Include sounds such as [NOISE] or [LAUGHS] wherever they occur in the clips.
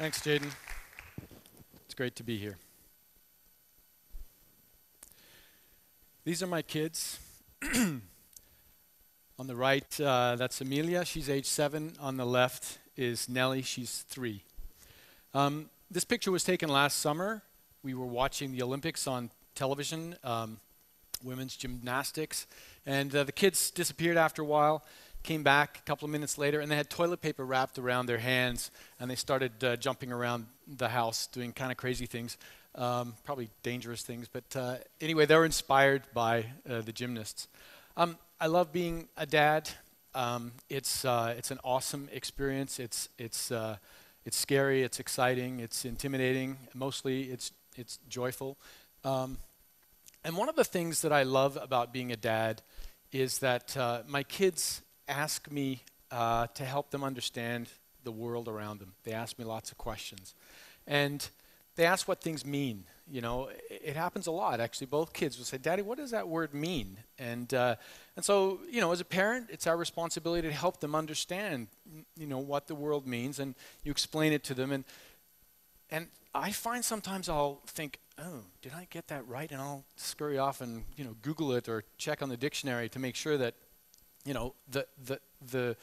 Thanks, Jaden. It's great to be here. These are my kids. [CLEARS THROAT] on the right, uh, that's Amelia. She's age seven. On the left is Nellie. She's three. Um, this picture was taken last summer. We were watching the Olympics on television, um, women's gymnastics, and uh, the kids disappeared after a while came back a couple of minutes later and they had toilet paper wrapped around their hands and they started uh, jumping around the house doing kind of crazy things um, probably dangerous things but uh, anyway they were inspired by uh, the gymnasts. Um, i love being a dad. Um, it's, uh, it's an awesome experience. It's, it's, uh, it's scary it's exciting it's intimidating. Mostly it's, it's joyful. Um, and one of the things that i love about being a dad is that uh, my kids ask me uh, to help them understand the world around them. They ask me lots of questions. And they ask what things mean. You know, it, it happens a lot. Actually, both kids will say, Daddy, what does that word mean? And, uh, and so, you know, as a parent, it's our responsibility to help them understand, you know, what the world means. And you explain it to them. And, and I find sometimes I'll think, oh, did I get that right? And I'll scurry off and, you know, Google it or check on the dictionary to make sure that you know, the, the, the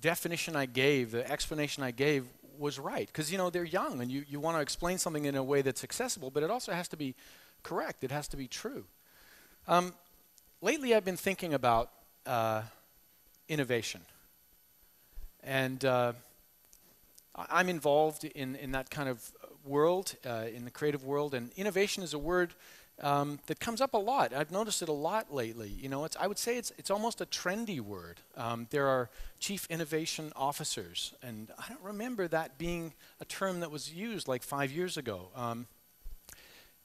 definition I gave, the explanation I gave was right. Because, you know, they're young and you, you want to explain something in a way that's accessible, but it also has to be correct. It has to be true. Um, lately, I've been thinking about uh, innovation. And uh, I'm involved in, in that kind of world, uh, in the creative world, and innovation is a word um, that comes up a lot. I've noticed it a lot lately. You know, I would say it's, it's almost a trendy word. Um, there are chief innovation officers, and I don't remember that being a term that was used like five years ago. Um,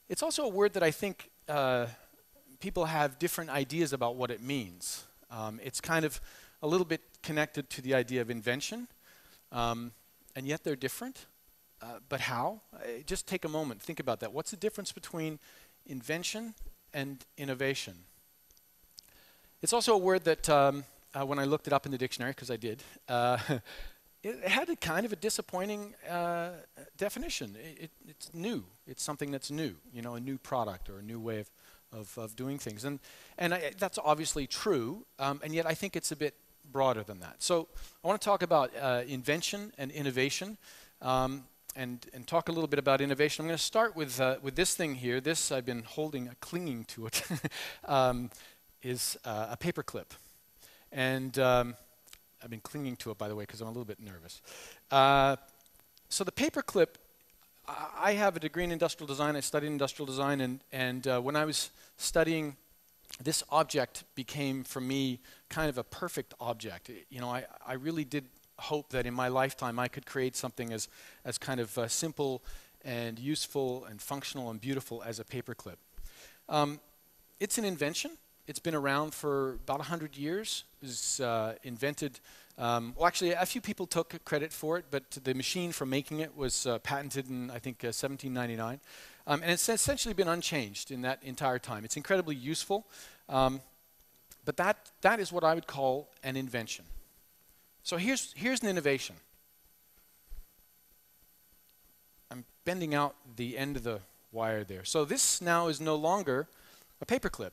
it's also a word that I think uh, people have different ideas about what it means. Um, it's kind of a little bit connected to the idea of invention, um, and yet they're different. Uh, but how? Uh, just take a moment, think about that. What's the difference between invention and innovation. It's also a word that, um, uh, when I looked it up in the dictionary, because I did, uh, [LAUGHS] it had a kind of a disappointing uh, definition. It, it, it's new. It's something that's new, you know, a new product or a new way of, of, of doing things. And, and I, that's obviously true, um, and yet I think it's a bit broader than that. So I want to talk about uh, invention and innovation. Um, and, and talk a little bit about innovation. I'm going to start with, uh, with this thing here. This, I've been holding, uh, clinging to it, [LAUGHS] um, is uh, a paper clip. And um, I've been clinging to it, by the way, because I'm a little bit nervous. Uh, so the paper clip, I have a degree in industrial design. I studied industrial design, and, and uh, when I was studying, this object became, for me, kind of a perfect object. You know, I, I really did hope that in my lifetime I could create something as, as kind of uh, simple and useful and functional and beautiful as a paperclip. Um, it's an invention. It's been around for about 100 years. It was uh, invented, um, well, actually, a few people took credit for it, but the machine for making it was uh, patented in, I think, 1799. Uh, um, and it's essentially been unchanged in that entire time. It's incredibly useful, um, but that, that is what I would call an invention. So here's, here's an innovation. I'm bending out the end of the wire there. So this now is no longer a paperclip.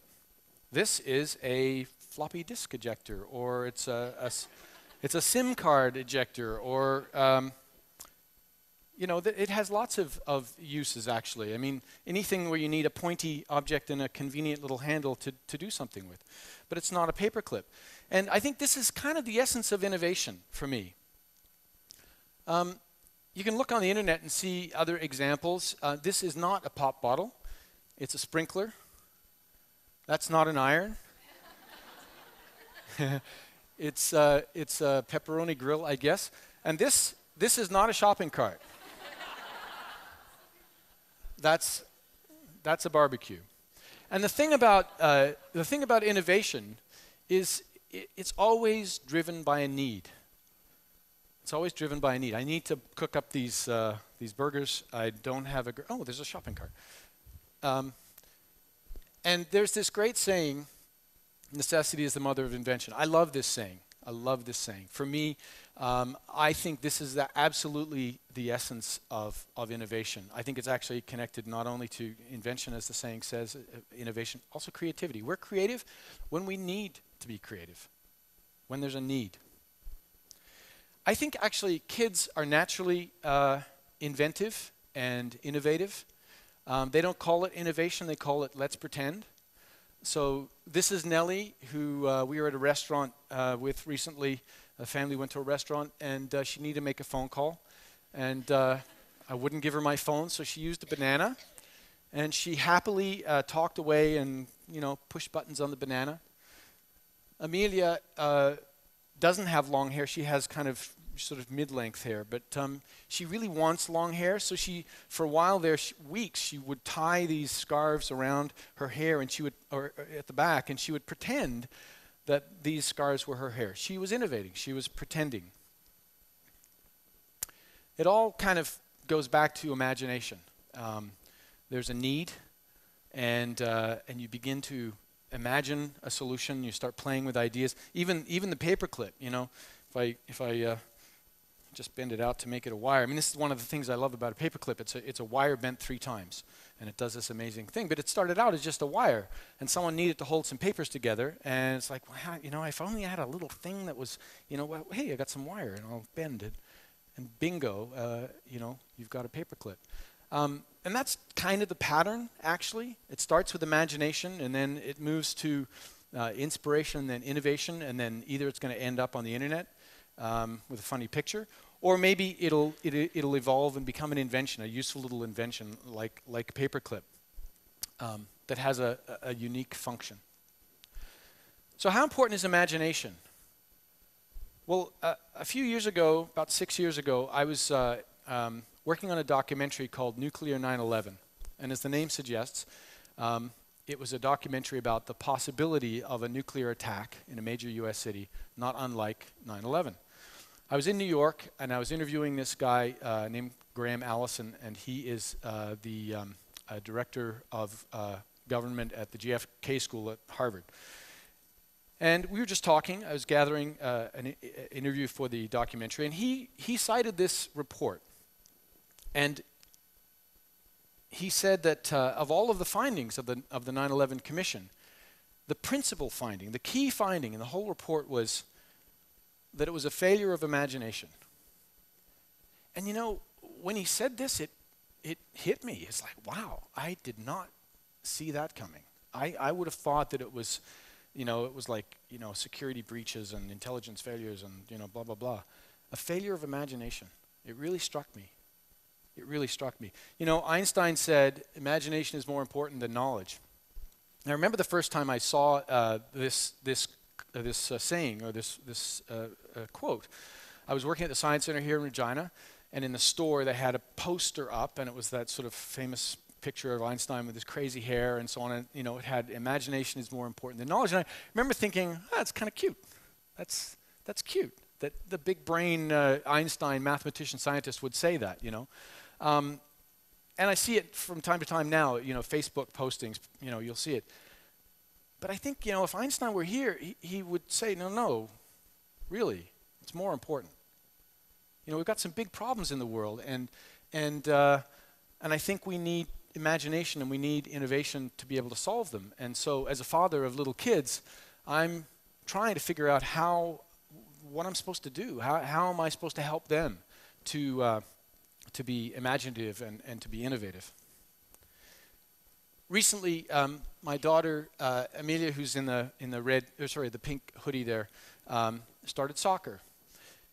This is a floppy disk ejector, or it's a, a it's a SIM card ejector, or um, you know, it has lots of, of uses actually. I mean, anything where you need a pointy object and a convenient little handle to, to do something with. But it's not a paperclip. And I think this is kind of the essence of innovation for me. Um, you can look on the internet and see other examples. Uh, this is not a pop bottle, it's a sprinkler. That's not an iron. [LAUGHS] it's, uh, it's a pepperoni grill, I guess. And this, this is not a shopping cart. That's, that's a barbecue. And the thing about, uh, the thing about innovation is it's always driven by a need. It's always driven by a need. I need to cook up these, uh, these burgers. I don't have a. Oh, there's a shopping cart. Um, and there's this great saying necessity is the mother of invention. I love this saying. I love this saying. For me, um, I think this is the, absolutely the essence of, of innovation. I think it's actually connected not only to invention, as the saying says, uh, innovation, also creativity. We're creative when we need to be creative, when there's a need. I think actually kids are naturally uh, inventive and innovative. Um, they don't call it innovation, they call it let's pretend. So this is Nellie, who uh, we were at a restaurant uh, with recently. A family went to a restaurant and uh, she needed to make a phone call. And uh, I wouldn't give her my phone, so she used a banana. And she happily uh, talked away and, you know, pushed buttons on the banana. Amelia doesn't have long hair. She has kind of sort of mid-length hair, but um, she really wants long hair. So she, for a while there, she, weeks, she would tie these scarves around her hair, and she would, or, or at the back, and she would pretend that these scars were her hair. She was innovating. She was pretending. It all kind of goes back to imagination. Um, there's a need, and uh, and you begin to imagine a solution. You start playing with ideas. Even even the paperclip. You know, if I if I uh, just bend it out to make it a wire. I mean, this is one of the things I love about a paperclip. It's a, it's a wire bent three times, and it does this amazing thing. But it started out as just a wire, and someone needed to hold some papers together, and it's like, well, you know, if only I had a little thing that was, you know, well, hey, I got some wire, and I'll bend it, and bingo, uh, you know, you've got a paperclip. Um, and that's kind of the pattern, actually. It starts with imagination, and then it moves to uh, inspiration, and then innovation, and then either it's going to end up on the internet um, with a funny picture, or maybe it'll, it, it'll evolve and become an invention, a useful little invention like, like paperclip um, that has a, a unique function. So how important is imagination? Well, uh, a few years ago, about six years ago, I was uh, um, working on a documentary called Nuclear 9-11. And as the name suggests, um, it was a documentary about the possibility of a nuclear attack in a major U.S. city, not unlike 9-11. I was in New York and I was interviewing this guy uh, named Graham Allison, and he is uh, the um, uh, director of uh, government at the JFK School at Harvard. And we were just talking. I was gathering uh, an interview for the documentary, and he, he cited this report. And he said that uh, of all of the findings of the, of the 9 11 Commission, the principal finding, the key finding in the whole report was that it was a failure of imagination. And you know, when he said this, it, it hit me. It's like, wow, I did not see that coming. I, I would have thought that it was, you know, it was like, you know, security breaches and intelligence failures and, you know, blah, blah, blah. A failure of imagination. It really struck me. It really struck me. You know, Einstein said imagination is more important than knowledge. I remember the first time I saw uh, this, this uh, this uh, saying or this, this uh, uh, quote. I was working at the Science Center here in Regina, and in the store they had a poster up, and it was that sort of famous picture of Einstein with his crazy hair and so on. And you know, it had imagination is more important than knowledge. And I remember thinking, oh, that's kind of cute. That's that's cute. That the big brain uh, Einstein mathematician scientist would say that. You know. Um, and I see it from time to time now, you know, Facebook postings, you know, you'll see it. But I think, you know, if Einstein were here, he, he would say, no, no, really, it's more important. You know, we've got some big problems in the world, and, and, uh, and I think we need imagination and we need innovation to be able to solve them. And so, as a father of little kids, I'm trying to figure out how, what I'm supposed to do. How, how am I supposed to help them to, uh, to be imaginative and, and to be innovative? Recently, um, my daughter uh, Amelia, who's in the in the red, oh, sorry, the pink hoodie there, um, started soccer,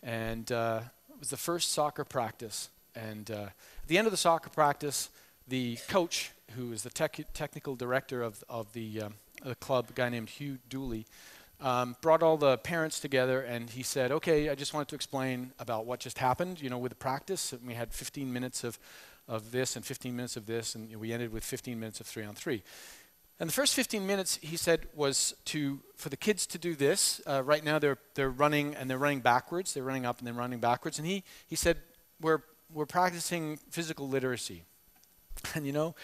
and uh, it was the first soccer practice. And uh, at the end of the soccer practice, the coach, who is the tech technical director of of the, um, the club, a guy named Hugh Dooley. Um, brought all the parents together and he said, okay, I just wanted to explain about what just happened, you know, with the practice. And we had 15 minutes of of this and 15 minutes of this, and we ended with 15 minutes of three on three. And the first 15 minutes, he said, was to for the kids to do this. Uh, right now, they're they're running and they're running backwards. They're running up and then running backwards. And he he said, we're we're practicing physical literacy. [LAUGHS] And you know,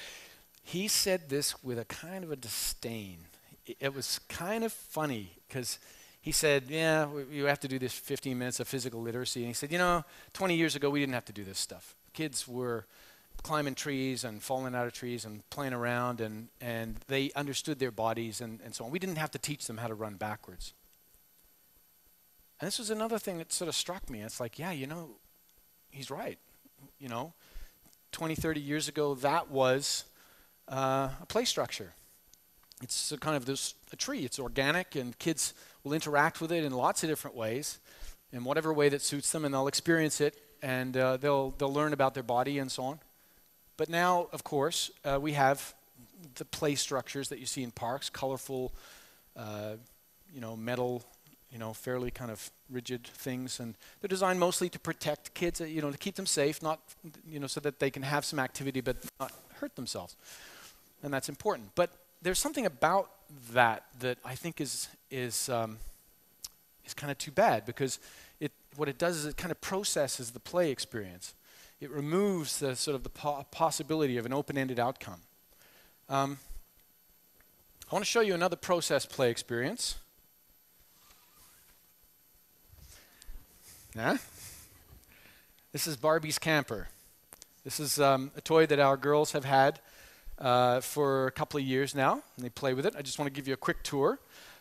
he said this with a kind of a disdain. It, it was kind of funny because he said, Yeah, you have to do this 15 minutes of physical literacy. And he said, You know, 20 years ago, we didn't have to do this stuff. Kids were climbing trees and falling out of trees and playing around, and, and they understood their bodies and, and so on. We didn't have to teach them how to run backwards. And this was another thing that sort of struck me. It's like, yeah, you know, he's right. You know, 20, 30 years ago, that was uh, a play structure. It's kind of this a tree. It's organic, and kids will interact with it in lots of different ways, in whatever way that suits them, and they'll experience it, and uh, they'll they'll learn about their body and so on. But now, of course, uh, we have the play structures that you see in parks, colorful, uh, you know, metal, you know, fairly kind of rigid things, and they're designed mostly to protect kids, uh, you know, to keep them safe, not, you know, so that they can have some activity but not hurt themselves, and that's important. But there's something about that that I think is is um, is kind of too bad because it what it does is it kind of processes the play experience it removes the sort of the po- possibility of an open-ended outcome. Um, I want to show you another process play experience. Yeah? This is Barbie's Camper. This is um, a toy that our girls have had uh, for a couple of years now, and they play with it. I just want to give you a quick tour.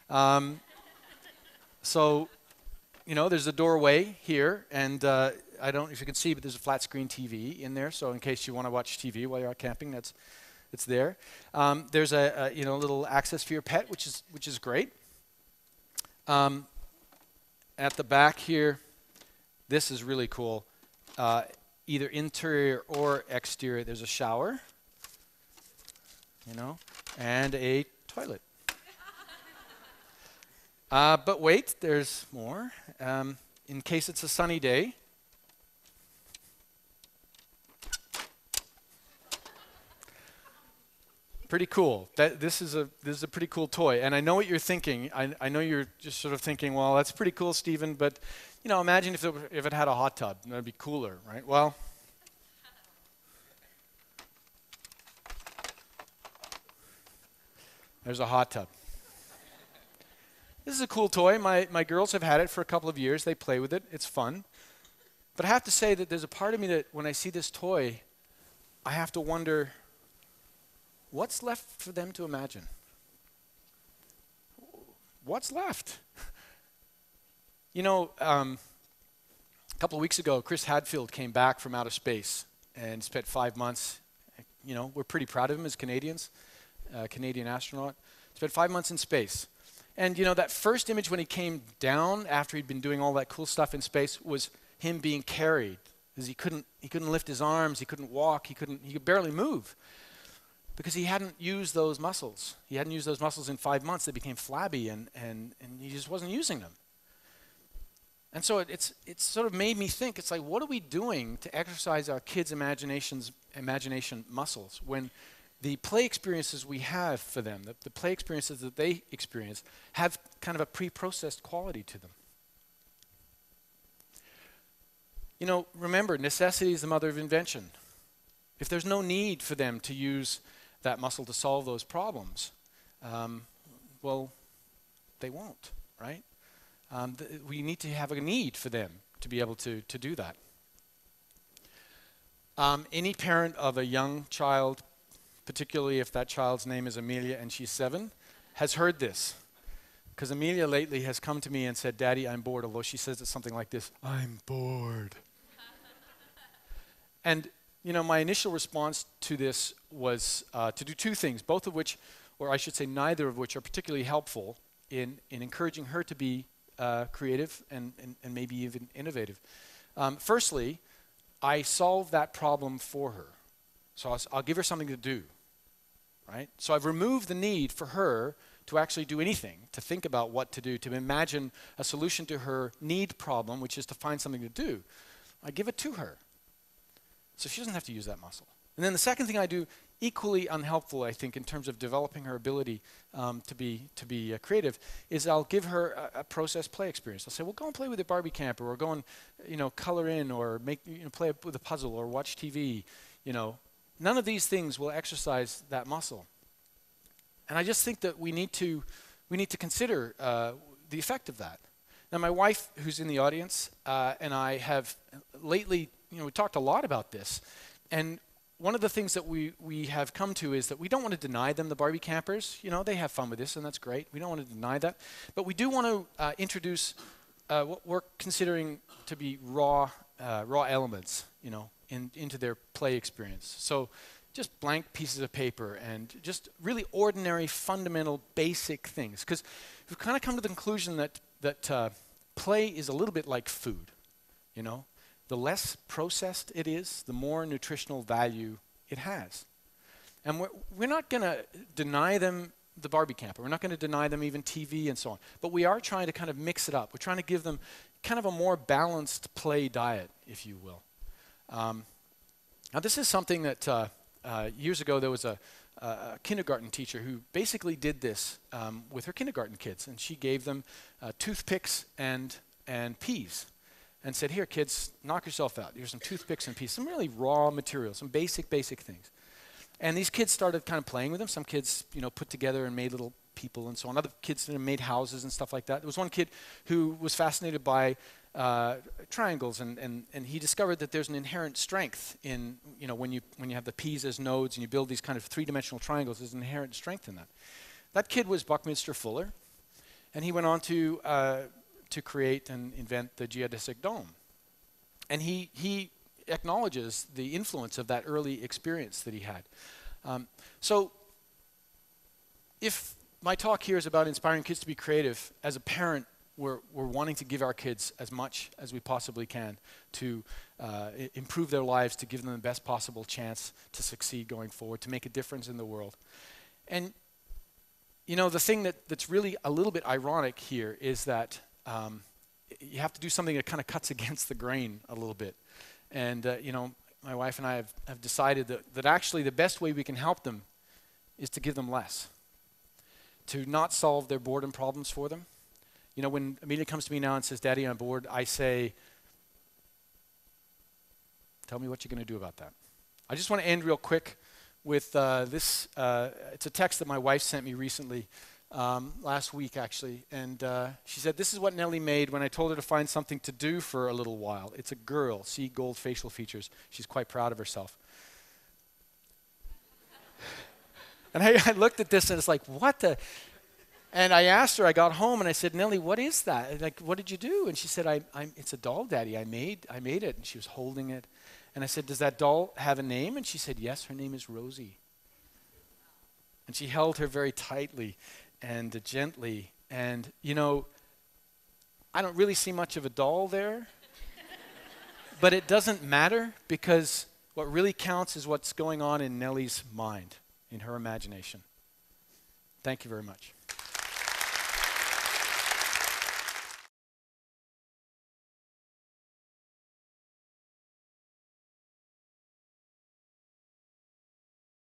Um, so, you know, there's a doorway here, and uh, I don't know if you can see, but there's a flat screen TV in there. So in case you want to watch TV while you're out camping, that's it's there. Um, there's a, a, you know little access for your pet, which is which is great. Um, at the back here, this is really cool. Uh, either interior or exterior. There's a shower, you know, and a toilet. [LAUGHS] uh, but wait, there's more. Um, in case it's a sunny day, pretty cool. That, this, is a, this is a pretty cool toy. And I know what you're thinking. I, I know you're just sort of thinking, well, that's pretty cool, Stephen, but you know, imagine if it, if it had a hot tub. That'd be cooler, right? Well, there's a hot tub. This is a cool toy. My, my girls have had it for a couple of years. They play with it. It's fun. But I have to say that there's a part of me that when I see this toy, I have to wonder what's left for them to imagine? What's left? [LAUGHS] you know, um, a couple of weeks ago, Chris Hadfield came back from outer space and spent five months. You know, we're pretty proud of him as Canadians, uh, Canadian astronaut. Spent five months in space. And you know, that first image when he came down after he'd been doing all that cool stuff in space was him being carried because he couldn't, he couldn't lift his arms, he couldn't walk, he, couldn't, he could barely move because he hadn't used those muscles. He hadn't used those muscles in five months. They became flabby and, and, and he just wasn't using them. And so it, it's, it's sort of made me think it's like, what are we doing to exercise our kids' imaginations, imagination muscles when the play experiences we have for them, the, the play experiences that they experience, have kind of a pre processed quality to them? You know, remember, necessity is the mother of invention. If there's no need for them to use that muscle to solve those problems, um, well, they won't, right? Um, th- we need to have a need for them to be able to, to do that. Um, any parent of a young child, particularly if that child's name is Amelia and she's seven, has heard this. Because Amelia lately has come to me and said, Daddy, I'm bored, although she says it something like this I'm bored. [LAUGHS] and you know, my initial response to this was uh, to do two things, both of which, or I should say, neither of which, are particularly helpful in, in encouraging her to be uh, creative and, and, and, maybe even innovative. Um, firstly, I solved that problem for her. So I'll, I'll give her something to do, right? So I've removed the need for her to actually do anything, to think about what to do, to imagine a solution to her need problem, which is to find something to do. I give it to her. So she doesn't have to use that muscle. And then the second thing I do, equally unhelpful, I think, in terms of developing her ability um, to be to be uh, creative, is I'll give her a, a, process play experience. I'll say, well, go and play with a Barbie camper, or go and you know color in, or make you know play with a puzzle, or watch TV. You know, none of these things will exercise that muscle. And I just think that we need to we need to consider uh, the effect of that. Now, my wife, who's in the audience, uh, and I have lately, you know, we talked a lot about this. And one of the things that we, we have come to is that we don't want to deny them the Barbie campers. You know, they have fun with this, and that's great. We don't want to deny that. But we do want to uh, introduce uh, what we're considering to be raw, uh, raw elements, you know, in, into their play experience. So just blank pieces of paper and just really ordinary, fundamental, basic things. Because we've kind of come to the conclusion that, that uh, play is a little bit like food, you know. The less processed it is, the more nutritional value it has. And we're, we're not going to deny them the Barbie camper. We're not going to deny them even TV and so on. But we are trying to kind of mix it up. We're trying to give them kind of a more balanced play diet, if you will. Um, now, this is something that uh, uh, years ago there was a, a, kindergarten teacher who basically did this um, with her kindergarten kids, and she gave them uh, toothpicks and and peas, and said, "Here, kids, knock yourself out. Here's some toothpicks and peas, some really raw material, some basic, basic things." And these kids started kind of playing with them. Some kids, you know, put together and made little people and so on. Other kids made houses and stuff like that. There was one kid who was fascinated by uh, triangles, and, and, and he discovered that there's an inherent strength in, you know, when you, when you have the peas as nodes and you build these kind of three-dimensional triangles, there's an inherent strength in that. That kid was Buckminster Fuller, and he went on to, uh, to create and invent the geodesic dome. And he, he acknowledges the influence of that early experience that he had. Um, so if my talk here is about inspiring kids to be creative, as a parent, we're, we're wanting to give our kids as much as we possibly can to uh, improve their lives, to give them the best possible chance to succeed going forward, to make a difference in the world. And, you know, the thing that, that's really a little bit ironic here is that um, you have to do something that kind of cuts [LAUGHS] against the grain a little bit. And, uh, you know, my wife and I have, have decided that, that actually the best way we can help them is to give them less, to not solve their boredom problems for them. You know, when Amelia comes to me now and says, Daddy, I'm bored, I say, Tell me what you're going to do about that. I just want to end real quick with uh, this. Uh, it's a text that my wife sent me recently um, last week, actually. And uh, she said, This is what Nellie made when I told her to find something to do for a little while. It's a girl. See gold facial features. She's quite proud of herself. [LAUGHS] and I, I, looked at this and it's like, What the? And I asked her, I got home and I said, Nellie, what is that? Like, what did you do? And she said, I, I'm, It's a doll, Daddy. I made, I made it. And she was holding it. And I said, Does that doll have a name? And she said, Yes, her name is Rosie. And she held her very tightly and gently. And, you know, I don't really see much of a doll there. [LAUGHS] but it doesn't matter because what really counts is what's going on in Nellie's mind, in her imagination. Thank you very much.